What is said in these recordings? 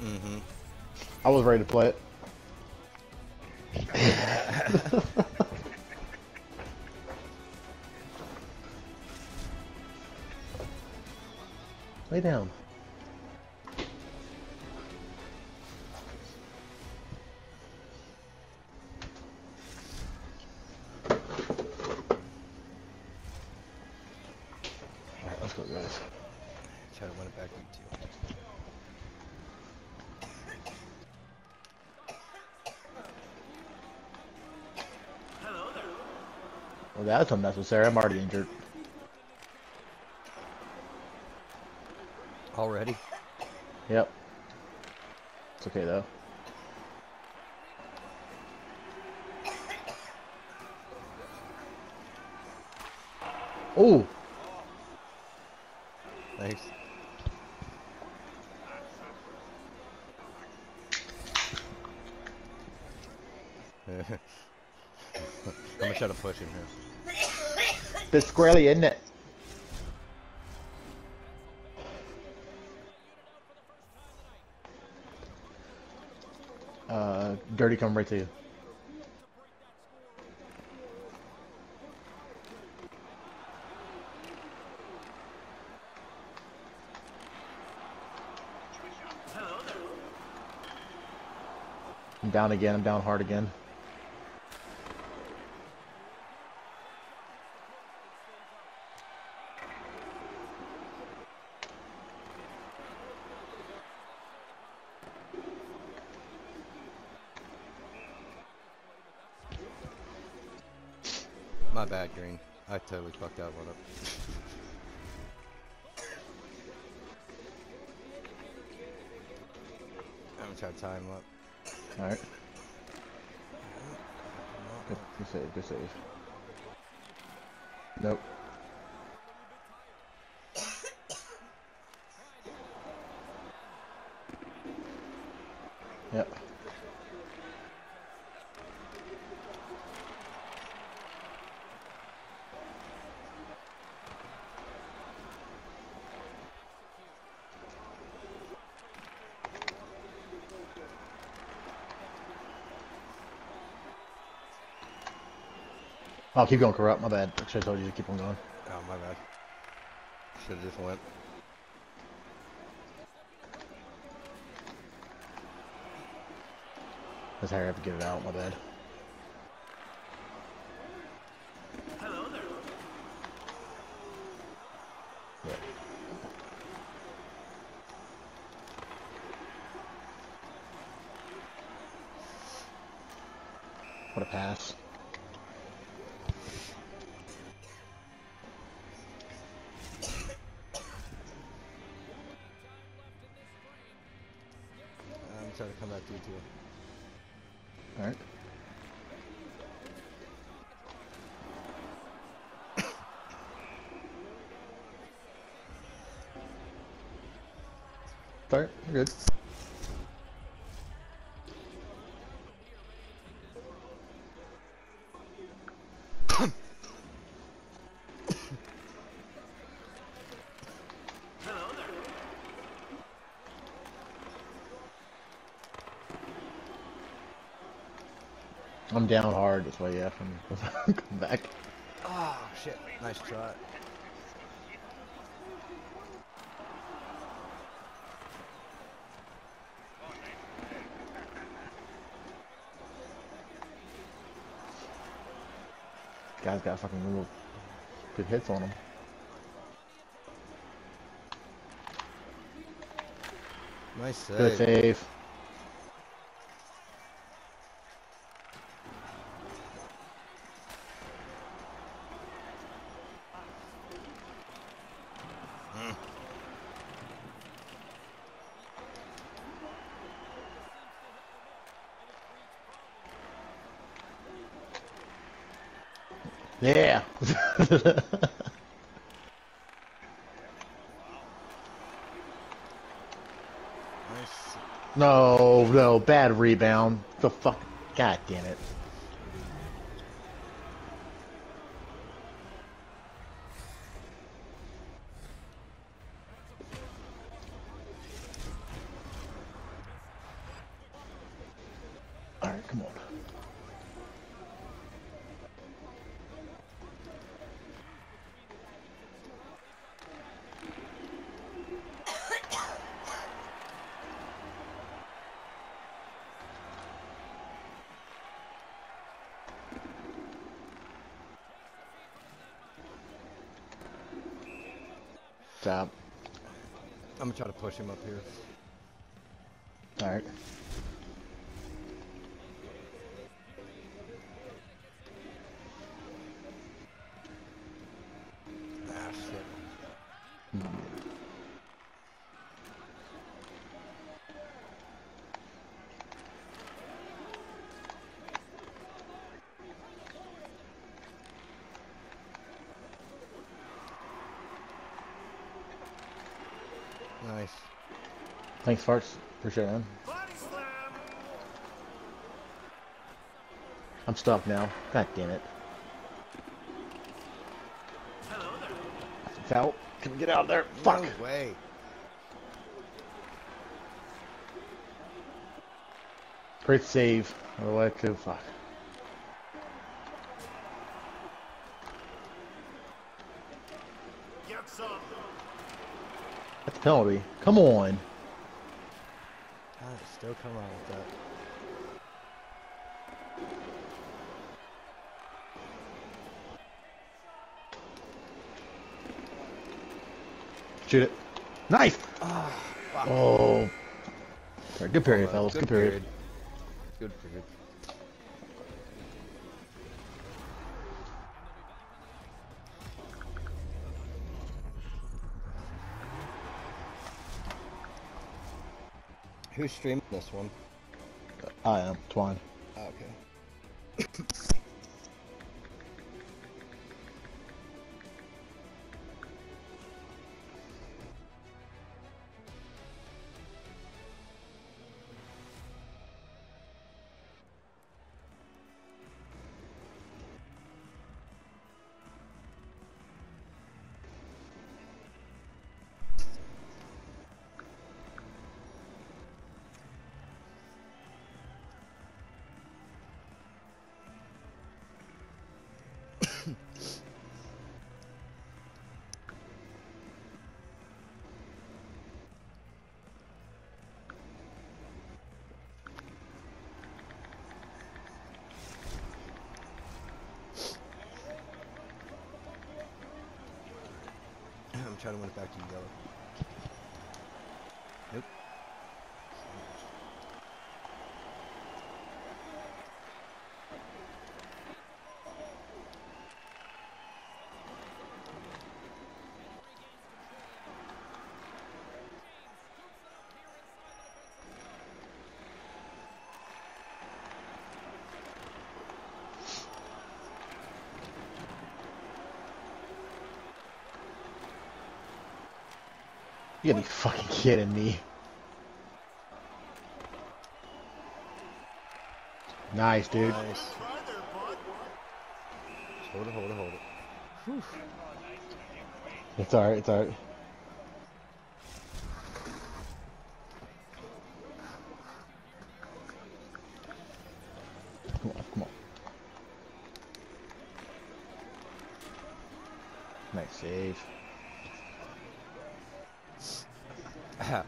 Mm-hmm. I was ready to play it. Lay down. That's unnecessary. I'm already injured. Already? Yep. It's okay though. Oh, Thanks. I'm gonna try to push him here. It's squarely in it. Uh, dirty come right to you. I'm down again. I'm down hard again. My bad, Green. I totally fucked that one up. I'm gonna try to up. Alright. Good, good save, good save. Nope. Yep. Oh, keep going, corrupt. My bad. Actually, I should have told you to keep on going. Oh, my bad. Should've just went. Let's I have to get it out. My bad. Alright, you're good. I'm down hard, that's why you have to come back. Oh, shit. Nice try. Guy's got fucking little good hits on him. Nice Good save. rebound. The fuck, god damn it. All right, come on. Stop. I'm gonna try to push him up here. Alright. Nice. Thanks, Farts. Appreciate it, man. I'm stuck now. God damn it. Foul. Can we get out of there? Fuck. Way. Great save. Otherwise, too. Fuck. That's a penalty. Come on. Ah, still come out with that. Shoot it. Nice. Ah. Oh. Alright, good period, Uh, fellas. Good period. Good period. Who's streaming this one? I am. Twine. Oh, okay. I'm to win it back to yellow. Nope. You gotta be fucking kidding me. Nice, dude. Nice. Hold it, hold it, hold it. Whew. It's alright, it's alright. Come on, come on. Nice save. Ah. Alright,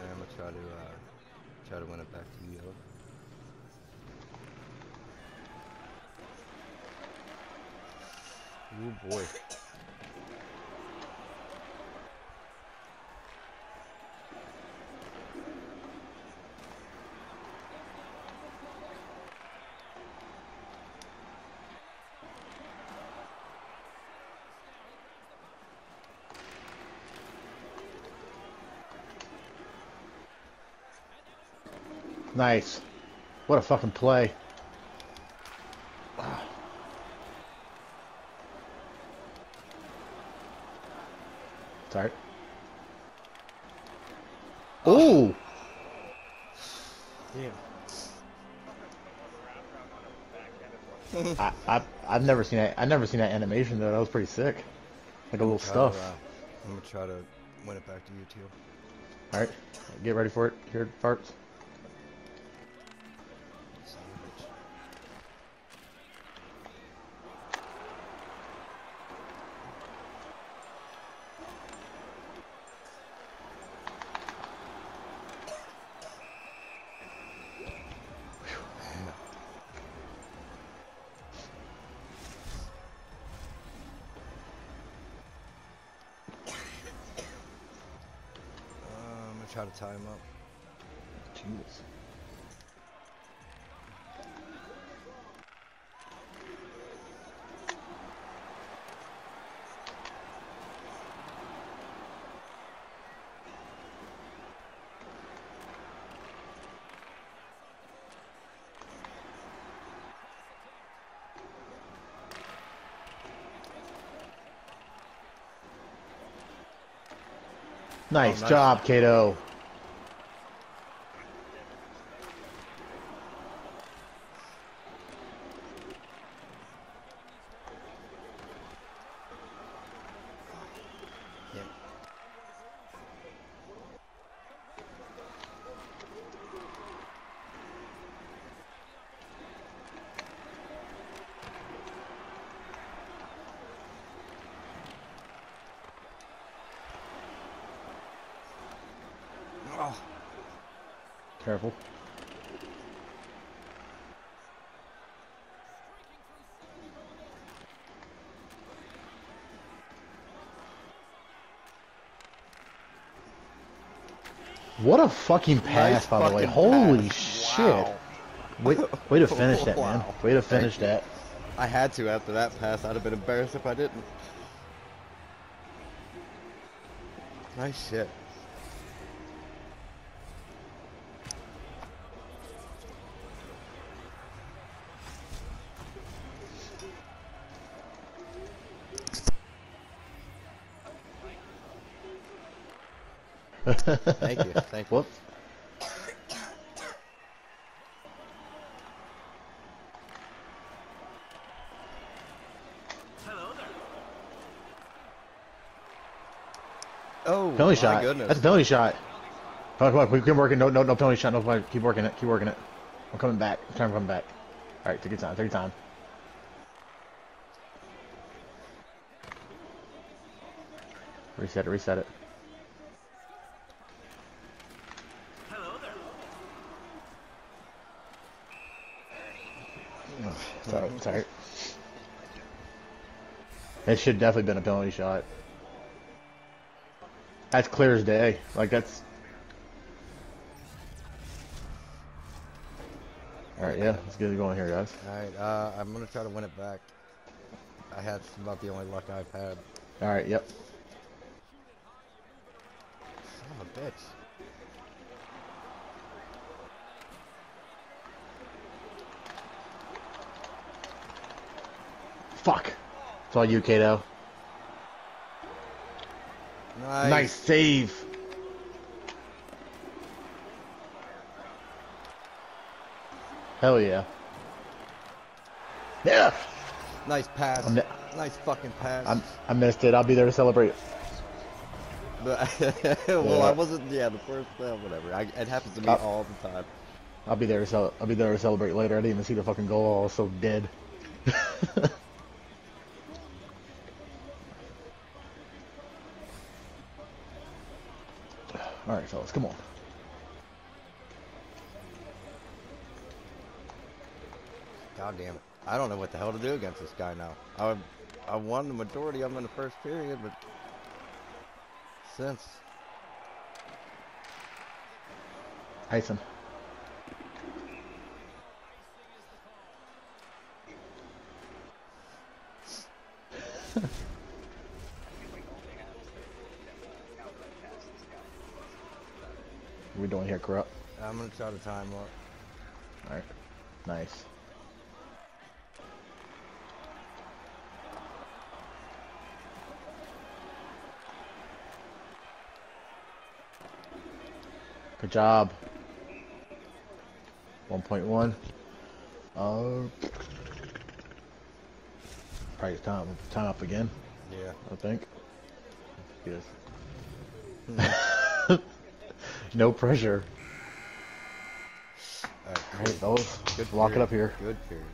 I'm gonna try to uh, try to win it back to you, yellow. Ooh boy. Nice. What a fucking play. Sorry. Ooh! Damn. I, I, I've never seen that. I've never seen that animation though. That was pretty sick. Like a little Try to, stuff. uh, I'm gonna try to win it back to you too. Alright, get ready for it. Here it farts. Son of a bitch. Uh, I'm gonna try to tie him up. Jesus. Nice, oh, nice. job, Kato. Yeah. Oh, Careful. What a fucking pass, Nice by the way. Holy pass. shit. Wow. Way, way to finish that, man. Way to finish that. I had to after that pass. I'd have been embarrassed if I didn't. Nice shit. Thank you. Thank you. Whoop. Oh, Penalty my shot. goodness. That's a penalty shot. Come on, come on, we keep working. No, no, no penalty shot. No, keep working it. Keep working it. I'm coming back. I'm trying to come back. All right, take your time. Take your time. Reset it. Reset it. Hello Sorry. It should definitely been a penalty shot. That's clear as day. Like that's. All right, yeah, let's get it going here, guys. Alright, uh, I'm gonna try to win it back. I had about the only luck I've had. All right, yep. Son of a bitch. Fuck. It's all you, Kato. Nice. Nice save. Hell yeah. Yeah. Nice pass. Nice fucking pass. I'm, I missed it. I'll be there to celebrate. But- well, Yeah. I wasn't. Yeah, the first. Uh, whatever. I, it happens to me Uh, all the time. I'll be there to I'll be there to celebrate later. I didn't even see the fucking goal. I was so dead. fellas, come on. God damn it. I don't know what the hell to do against this guy now. I I won the majority of them in the first period, but since Tyson. What we doing here, corrupt? I'm gonna try to time up. All right, nice. Good job. 1.1. Uh, probably time time up again. Yeah. I think. Yes. no pressure. Alright, All right, fellas. Good Lock it up here. Good period.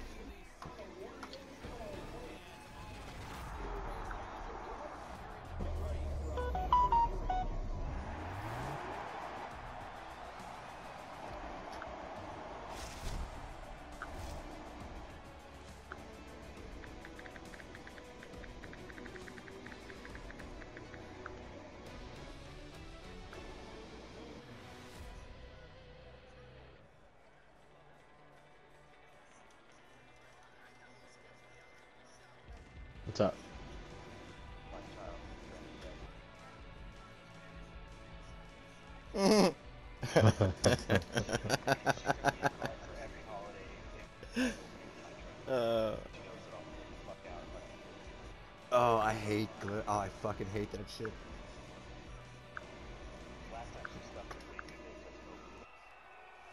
What's up? Uh, oh, I hate gl- Oh, I fucking hate that shit.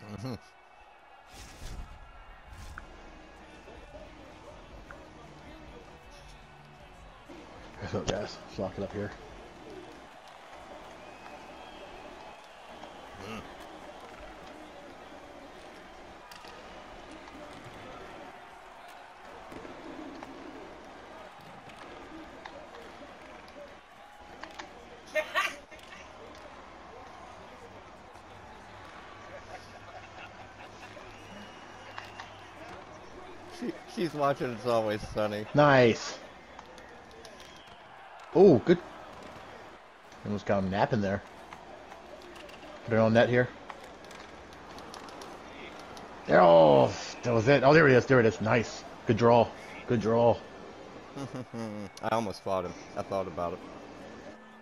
hmm Let's go, guys. Let's lock it up here. She, she's watching It's Always Sunny. Nice. Oh, good. Almost got him napping there. Put it on net here. There, oh, that was it. Oh, there it is. There it is. Nice. Good draw. Good draw. I almost fought him. I thought about it.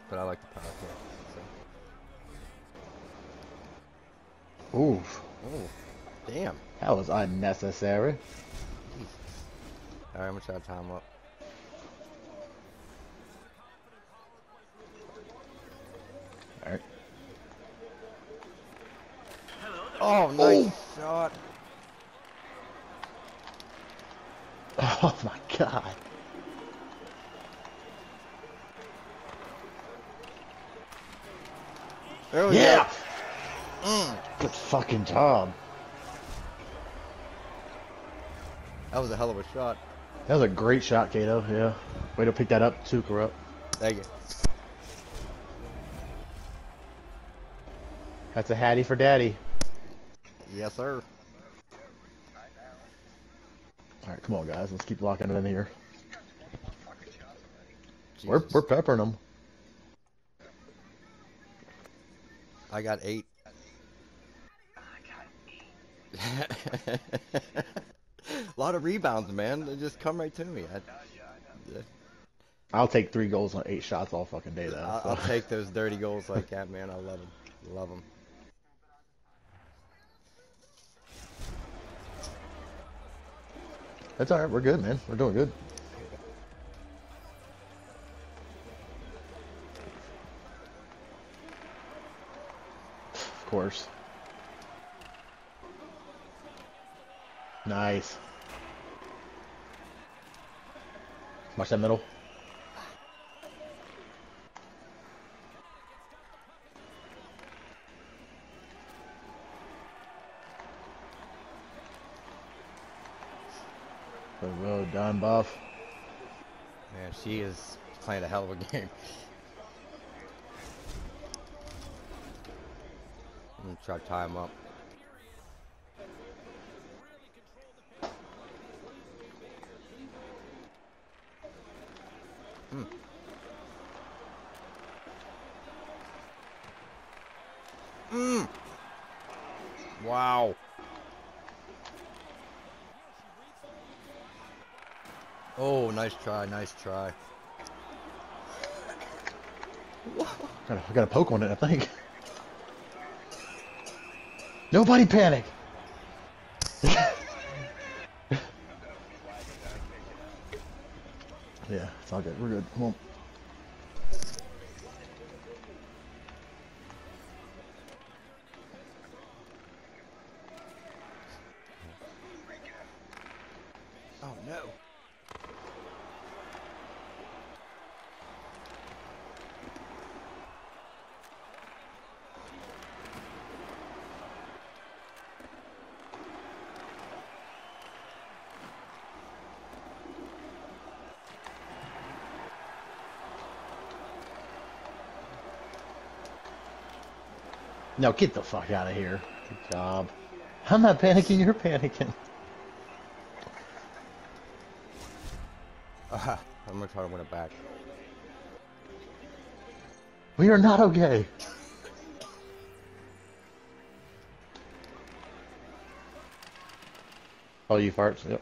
But I like the power kick. So. Oof. Oh, damn. That was unnecessary. Alright, I'm gonna try to time up. Oh, nice shot. Oh my god. There we Yeah. go. Mm. Good fucking job. That was a hell of a shot. That was a great shot, Kato. Yeah. Way to pick that up, Tuka up. Thank you. That's a hattie for daddy. Yes, sir. All right, come on, guys. Let's keep locking it in here. We're, we're peppering them. I got eight. A lot of rebounds, man. They just come right to me. I, yeah, I'll take three goals on eight shots all fucking day, though. I'll, so. I'll take those dirty goals like that, man. I love them. Love them. That's all right. We're good, man. We're doing good. Of course. Nice. Watch that middle. Done, buff. Man, she is playing a hell of a game. I'm gonna try to tie him up. Hmm. Mm. Wow. Oh, nice try, nice try. I got a poke on it, I think. Nobody panic. yeah, it's all good. We're good. Come on. Oh no. No, get the fuck out of here. Good job. I'm not panicking, you're panicking. Ah, I'm gonna try to win it back. We are not okay. Oh, you farts? Yep.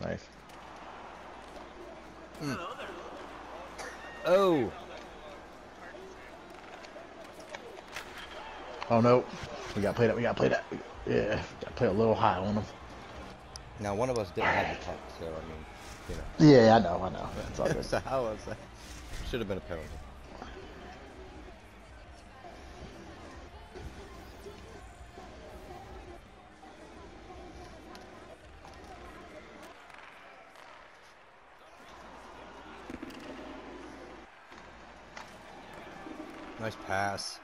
Nice. Oh! Oh no. We got played up, we got played up. Yeah, got play a little high on them. Now one of us didn't have the puck, so I mean, you know. Yeah, I know, I know. It's all good. so how was that? Should have been a penalty. Nice pass.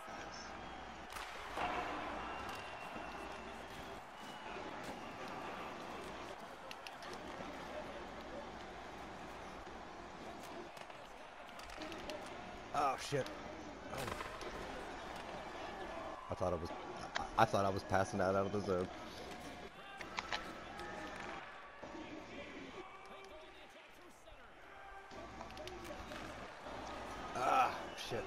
Oh shit. Oh. I thought I was I, I thought I was passing out out of the zone. Ah shit.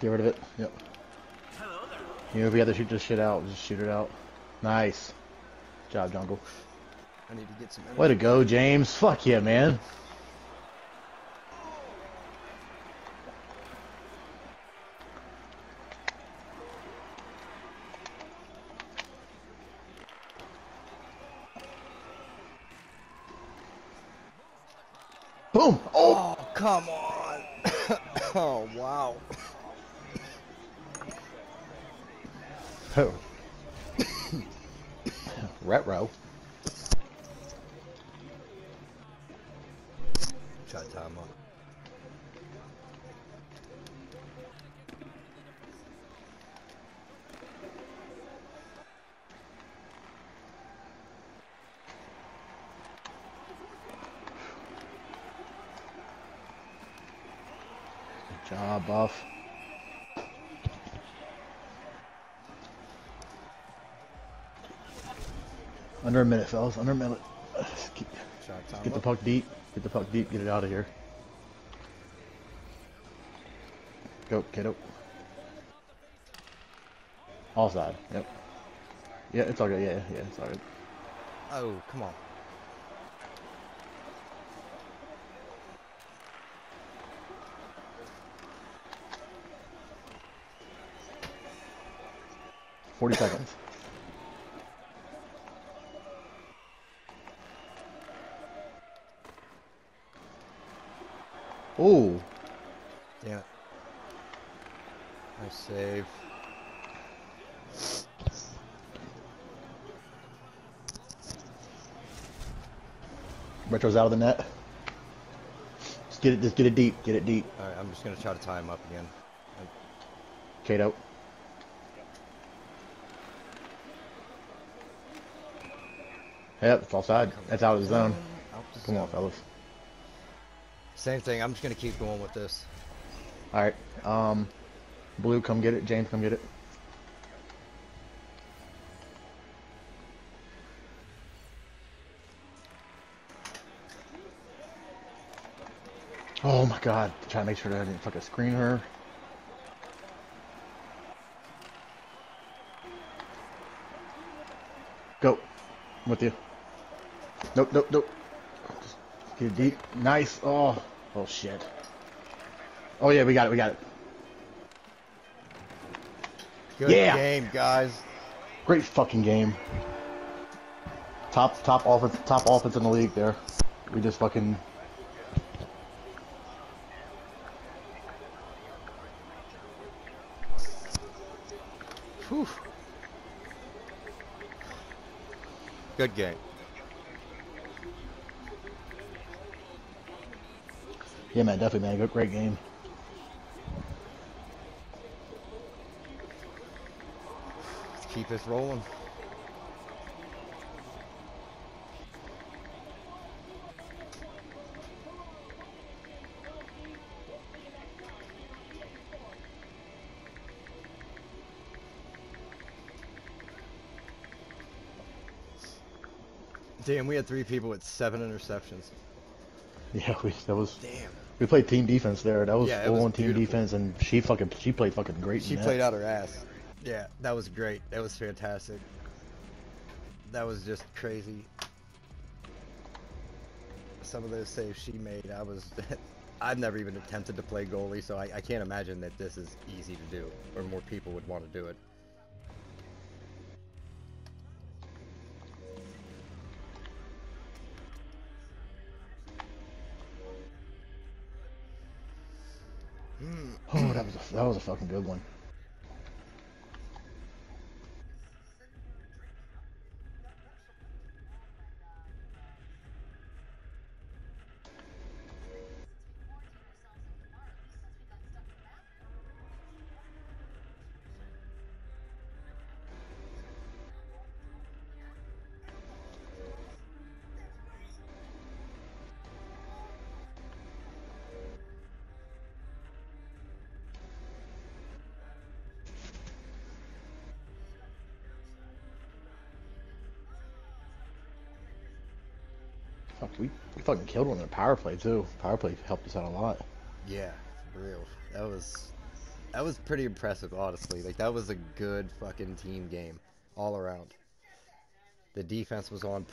Get rid of it. Yep. You know, if we have to shoot this shit out, just shoot it out. Nice. Good job, Jungle. I need to get some Way to go, James. Fuck yeah, man. Boom! Oh! Oh come on. Job, Buff. Under a minute, fellas. Under a minute. Get, Shot time get the puck deep. Get the puck deep. Get it out of here. Go, kiddo. Offside. Yep. Yeah, it's all good. Yeah, yeah, it's all good. Oh, come on. Forty seconds. Oh, Yeah. it. Nice save. retro's out of the net. Just get it. Just get it deep. Get it deep. Alright, I'm just gonna try to tie him up again. Kato. Yep, it's offside. That's out of the zone. The Come on, fellas. Same thing, I'm just gonna keep going with this. All right. Um, Blue, come get it. James, come get it. Oh my god. Trying to make sure that I didn't fucking screen her. Go. I'm with you. Nope, nope, nope. Just get deep. Nice. Oh. Oh shit. Oh yeah, we got it, we got it. Good Yeah. game, guys. Great fucking game. Top top offense top offense in the league there. We just fucking Whew. Good game. Yeah, man, definitely, man. Great game. Let's keep this rolling. Damn, we had three people with seven interceptions. Yeah, we that was Damn. we played team defense there. That was Yeah, full on team beautiful. defense, and she fucking she played fucking great. She played out her ass. Yeah, that was great. That was fantastic. That was just crazy. Some of those saves she made, I was. I've never even attempted to play goalie, so I, I can't imagine that this is easy to do, or more people would want to do it. That was a, fucking good one. Fuck, we, we fucking killed one in a power play too. Power play helped us out a lot. Yeah, real. That was that was pretty impressive, honestly. Like that was a good fucking team game all around. The defense was on point.